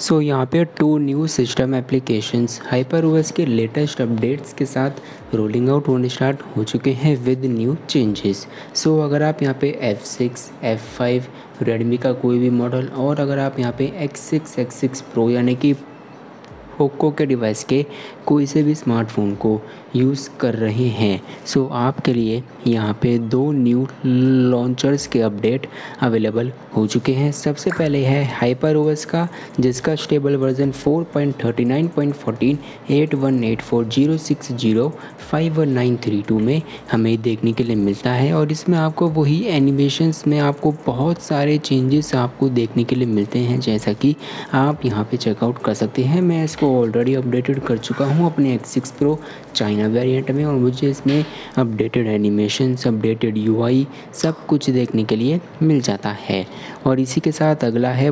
सो so, यहाँ पे two new system applications hyper OS के लेटेस्ट अपडेट्स के साथ रोलिंग आउट होने स्टार्ट हो चुके हैं विद न्यू चेंजेस सो अगर आप यहाँ पे F6, F5 रेडमी का कोई भी मॉडल और अगर आप यहाँ पे X6, X6 Pro यानी कि पोको के डिवाइस के कोई से भी स्मार्टफ़ोन को यूज़ कर रहे हैं। सो, आपके लिए यहाँ पे दो न्यू लॉन्चर्स के अपडेट अवेलेबल हो चुके हैं। सबसे पहले है हाइपर ओएस का, जिसका स्टेबल वर्जन 4.39.14 818406051932 में हमें देखने के लिए मिलता है। और इसमें आपको वही एनिमेशंस में आपको बहुत सारे चेंजेस आपको देखने के लिए मिलते हैं, जैसा कि आप यहाँ पे चेकआउट कर सकते हैं। मैं इसको ऑलरेडी अपडेटेड कर चुका हूँ अपने X six pro China variant में और मुझे इसमें अपडेटेड एनिमेशन अपडेटेड यूआई सब कुछ देखने के लिए मिल जाता है। और इसी के साथ अगला है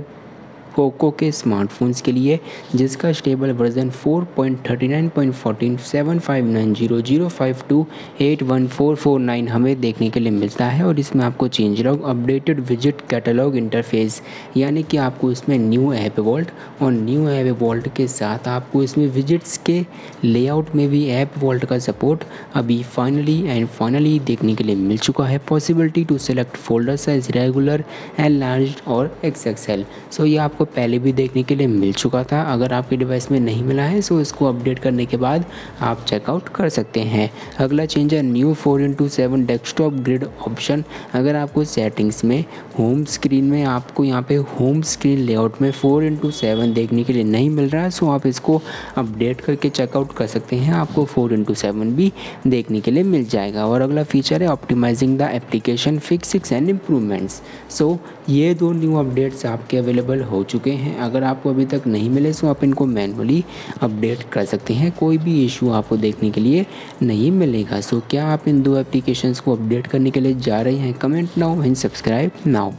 पोको के स्मार्टफोन्स के लिए, जिसका स्टेबल वर्जन 4.39.14 हमें देखने के लिए मिलता है और इसमें आपको चेंज लॉग, अपडेटेड विज़िट कैटलॉग इंटरफेस, यानी कि आपको इसमें न्यू ऐप वॉल्ट और न्यू ऐप वॉल्ट के साथ आपको इसमें विजिट्स के लेआउट में भी ऐप वॉल्ट का सपोर्ट अभी फाइनली एंड फाइनली देखने के लिए मिल चुका है। Possibility to select folder size regular and large और एक्स एक्सएल सो ये आपको पहले भी देखने के लिए मिल चुका था। अगर आपके डिवाइस में नहीं मिला है सो इसको अपडेट करने के बाद आप चेकआउट कर सकते हैं। अगला चेंज है new four into seven desktop grid option अगर आपको सेटिंग्स में होम स्क्रीन में, आपको यहाँ पे होम स्क्रीन लेआउट में फोर इंटू सेवन देखने के लिए नहीं मिल रहा है सो आप इसको अपडेट करके चेकआउट कर सकते हैं। आपको फोर इंटू सेवन भी देखने के लिए मिल जाएगा। और अगला फीचर है optimizing the application fixes and improvements so ये दो न्यू अपडेट्स आपके अवेलेबल हो चुके हैं। अगर आपको अभी तक नहीं मिले तो आप इनको मैनुअली अपडेट कर सकते हैं। कोई भी इशू आपको देखने के लिए नहीं मिलेगा। सो क्या आप इन दो एप्लीकेशंस को अपडेट करने के लिए जा रहे हैं? Comment now and subscribe now.